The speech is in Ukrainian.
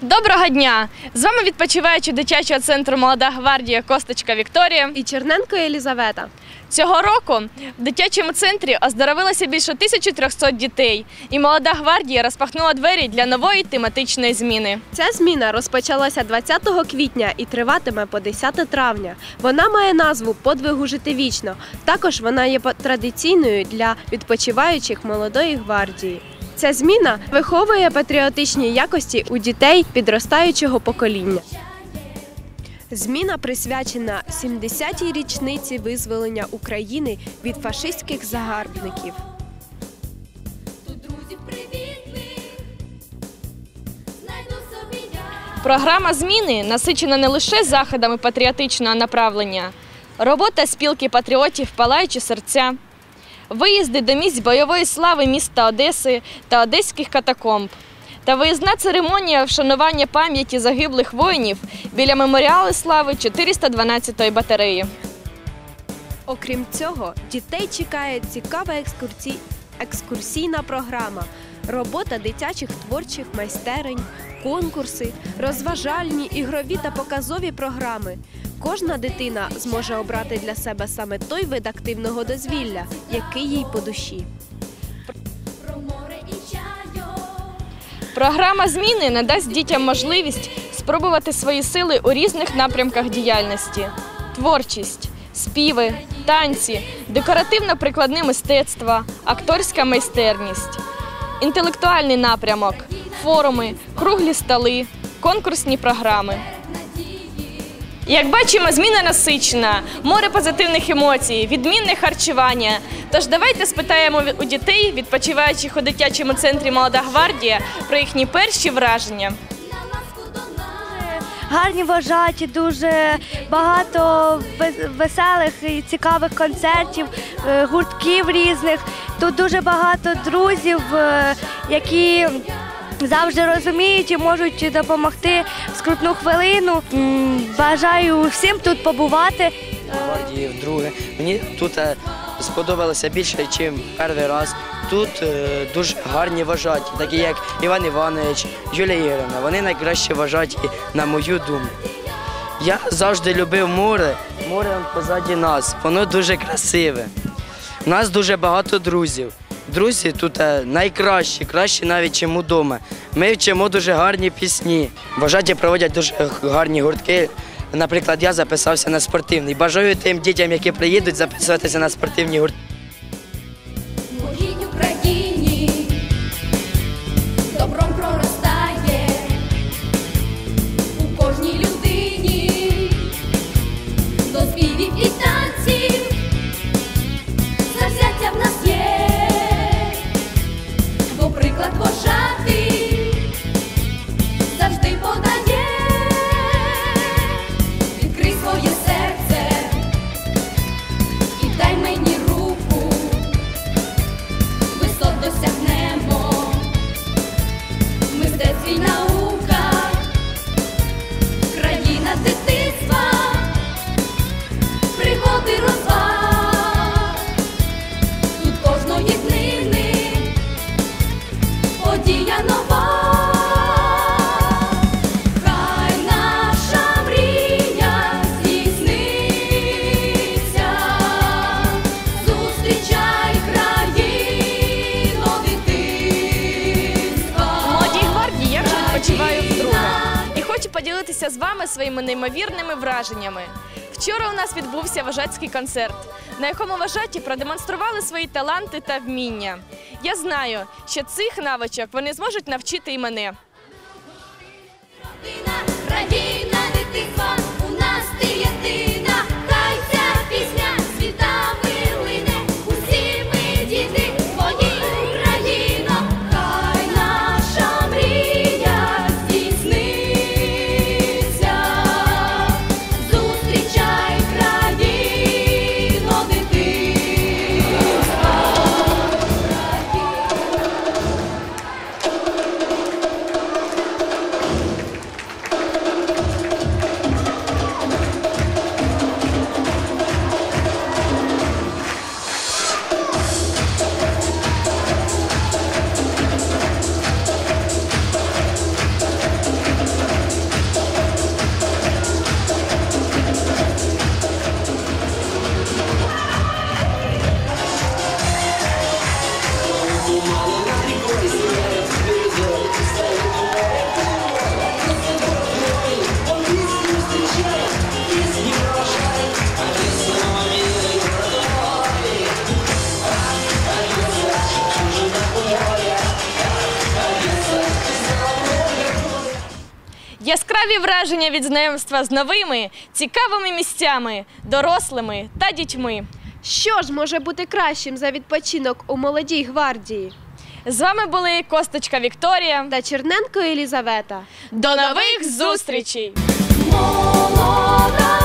Доброго дня! З вами відпочиваючи дитячого центру Молода гвардія Косточка Вікторія. І Черненко Єлізавета. Цього року в дитячому центрі оздоровилося більше 1300 дітей, і молода гвардія розпахнула двері для нової тематичної зміни. Ця зміна розпочалася 20 квітня і триватиме по 10 травня. Вона має назву Подвигу жити вічно. Також вона є традиційною для відпочиваючих молодої гвардії. Ця зміна виховує патріотичні якості у дітей підростаючого покоління. Зміна присвячена 70-й річниці визволення України від фашистських загарбників. Програма зміни насичена не лише заходами патріотичного направлення, робота спілки патріотів Палаючі серця, виїзди до місць бойової слави міста Одеси та одеських катакомб. Та виїзна церемонія вшанування пам'яті загиблих воїнів біля меморіалу слави 412-ї батареї. Окрім цього, дітей чекає цікава екскурсій... екскурсійна програма, робота дитячих творчих майстерень, конкурси, розважальні, ігрові та показові програми. Кожна дитина зможе обрати для себе саме той вид активного дозвілля, який їй по душі. Програма зміни надасть дітям можливість спробувати свої сили у різних напрямках діяльності: творчість, співи, танці, декоративно-прикладне мистецтво, акторська майстерність, інтелектуальний напрямок, форуми, круглі столи, конкурсні програми. Як бачимо, зміна насичена, море позитивних емоцій, відмінне харчування. Тож давайте спитаємо у дітей, відпочиваючих у дитячому центрі Молода гвардія, про їхні перші враження. Гарні вважаті, дуже багато вес- веселих і цікавих концертів, е, гуртків різних. Тут дуже багато друзів, е, які завжди розуміють і можуть допомогти в скрутну хвилину. Бажаю всім тут побувати. гвардії вдруге. Мені тут е, сподобалося більше, ніж перший раз. Тут е, дуже гарні вважаті, такі як Іван Іванович, Юлія Ігорівна. Вони найкраще вважаті, на мою думку. Я завжди любив море, море позаді нас, воно дуже красиве. У нас дуже багато друзів. Друзі тут е, найкращі, кращі навіть, ніж удома. Ми вчимо дуже гарні пісні. Вважаті проводять дуже гарні гуртки. Наприклад, я записався на спортивний. Бажаю тим дітям, які приїдуть, записуватися на спортивні гуртки. Подія нова. Хай наша мрія здійсниться, зустрічай країну дитинства. У молодій гвардії я вже відпочиваю вдруге. І хочу поділитися з вами своїми неймовірними враженнями. Вчора у нас відбувся вожатський концерт, на якому вожаті продемонстрували свої таланти та вміння. Я знаю, що цих навичок вони зможуть навчити і мене. Яскраві враження від знайомства з новими цікавими місцями, дорослими та дітьми. Що ж може бути кращим за відпочинок у молодій гвардії? З вами були Косточка Вікторія. Та Черненко Елізавета. До нових зустрічей! Молода